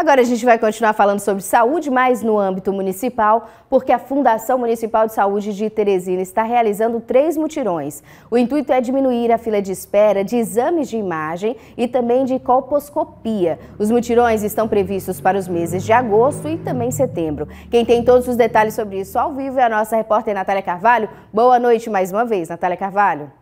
Agora a gente vai continuar falando sobre saúde, mas no âmbito municipal, porque a Fundação Municipal de Saúde de Teresina está realizando três mutirões. O intuito é diminuir a fila de espera de exames de imagem e também de colposcopia. Os mutirões estão previstos para os meses de agosto e também setembro. Quem tem todos os detalhes sobre isso ao vivo é a nossa repórter Natália Carvalho. Boa noite mais uma vez, Natália Carvalho.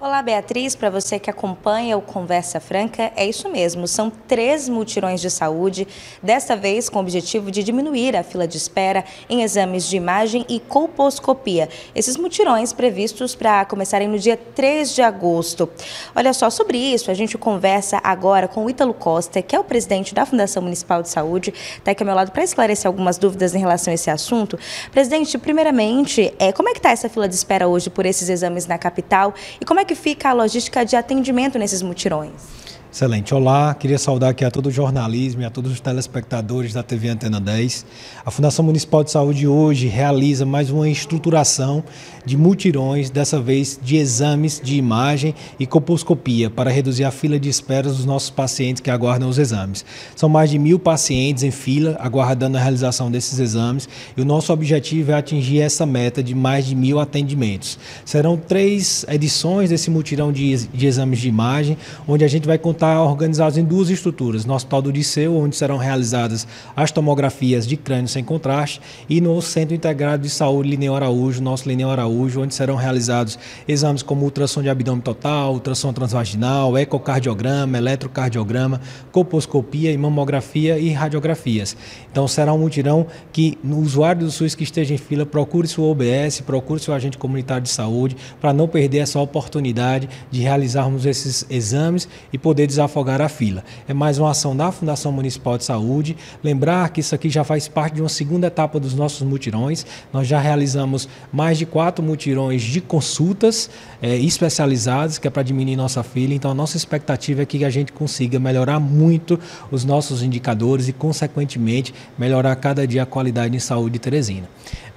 Olá, Beatriz, para você que acompanha o Conversa Franca, é isso mesmo, são três mutirões de saúde, desta vez com o objetivo de diminuir a fila de espera em exames de imagem e colposcopia. Esses mutirões previstos para começarem no dia 3 de agosto. Olha só, sobre isso a gente conversa agora com o Ítalo Costa, que é o presidente da Fundação Municipal de Saúde, está aqui ao meu lado para esclarecer algumas dúvidas em relação a esse assunto. Presidente, primeiramente, é, como é que está essa fila de espera hoje por esses exames na capital e como é que que fica a logística de atendimento nesses mutirões? Excelente. Olá, queria saudar aqui a todo o jornalismo e a todos os telespectadores da TV Antena 10. A Fundação Municipal de Saúde hoje realiza mais uma estruturação de mutirões, dessa vez de exames de imagem e coposcopia, para reduzir a fila de espera dos nossos pacientes que aguardam os exames. São mais de mil pacientes em fila aguardando a realização desses exames e o nosso objetivo é atingir essa meta de mais de mil atendimentos. Serão três edições desse mutirão de, de exames de imagem, onde a gente vai contar está organizados em duas estruturas, no Hospital do Disseu, onde serão realizadas as tomografias de crânio sem contraste, e no Centro Integrado de Saúde Lineu Araújo, nosso Lineu Araújo, onde serão realizados exames como ultrassom de abdômen total, ultrassom transvaginal, ecocardiograma, eletrocardiograma, coposcopia mamografia e radiografias. Então será um mutirão que no usuário do SUS que esteja em fila procure sua OBS, procure seu agente comunitário de saúde, para não perder essa oportunidade de realizarmos esses exames e poder desafogar a fila. É mais uma ação da Fundação Municipal de Saúde. Lembrar que isso aqui já faz parte de uma segunda etapa dos nossos mutirões. Nós já realizamos mais de quatro mutirões de consultas é, especializadas, que é para diminuir nossa fila. Então, a nossa expectativa é que a gente consiga melhorar muito os nossos indicadores e, consequentemente, melhorar cada dia a qualidade de saúde de Teresina.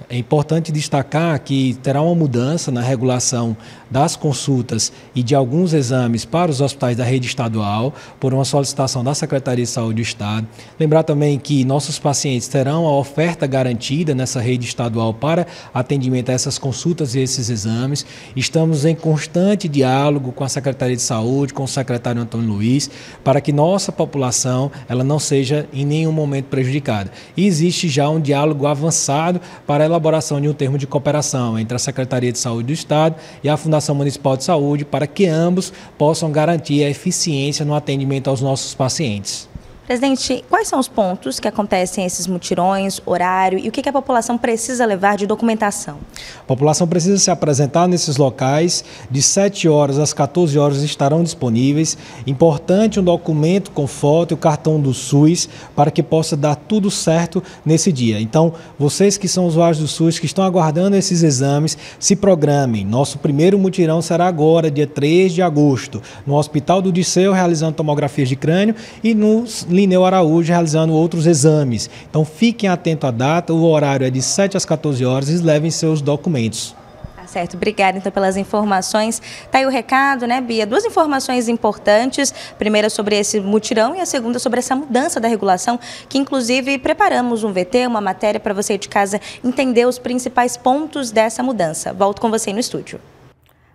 É importante destacar que terá uma mudança na regulação das consultas e de alguns exames para os hospitais da rede estadual, por uma solicitação da Secretaria de Saúde do Estado. Lembrar também que nossos pacientes terão a oferta garantida nessa rede estadual para atendimento a essas consultas e esses exames. Estamos em constante diálogo com a Secretaria de Saúde, com o secretário Antônio Luiz, para que nossa população ela não seja em nenhum momento prejudicada. E existe já um diálogo avançado para elaboração de um termo de cooperação entre a Secretaria de Saúde do Estado e a Fundação Municipal de Saúde para que ambos possam garantir a eficiência no atendimento aos nossos pacientes. Presidente, quais são os pontos que acontecem esses mutirões, horário e o que a população precisa levar de documentação? A população precisa se apresentar nesses locais, de 7 horas às 14 horas estarão disponíveis. Importante um documento com foto e o cartão do SUS para que possa dar tudo certo nesse dia. Então, vocês que são usuários do SUS, que estão aguardando esses exames, se programem. Nosso primeiro mutirão será agora, dia 3 de agosto, no Hospital do Disseu, realizando tomografias de crânio e nos Lineu Araújo realizando outros exames. Então fiquem atentos à data, o horário é de 7 às 14 horas e levem seus documentos. Tá certo, obrigada então pelas informações. Tá aí o recado, né, Bia? Duas informações importantes. Primeira sobre esse mutirão e a segunda sobre essa mudança da regulação, que inclusive preparamos um VT, uma matéria para você de casa entender os principais pontos dessa mudança. Volto com você no estúdio.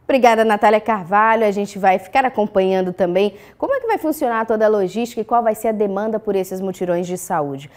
Obrigada, Natália Carvalho. A gente vai ficar acompanhando também como é que vai funcionar toda a logística e qual vai ser a demanda por esses mutirões de saúde.